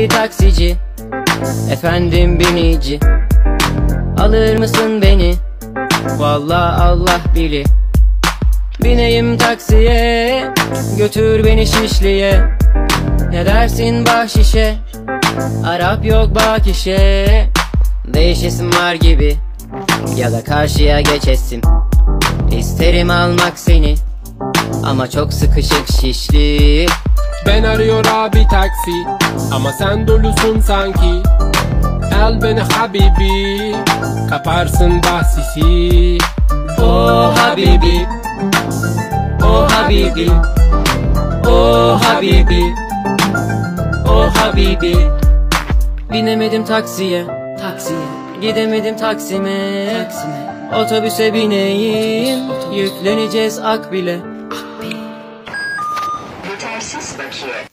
Taksi taksici. Efendim binici. Alır mısın beni? Vallahi Allah bili Bineyim taksiye Götür beni Şişli'ye. Ne dersin bahşişe? Arap yok bak işe. Değişesim var gibi. Ya da karşıya geçesim İsterim almak seni. Ama çok sıkışık şişli Ben arıyor abi taksi Ama sen dolusun sanki. Al beni habibi Kaparsın bahsisi. Oh Habibi Oh Habibi. Oh Habibi Oh Habibi. Binemedim taksiye Taksiye. Gidemedim Taksim'e. Taksim'e. Otobüse bineyim. Yükleneceğiz Akbil'e time suspect here.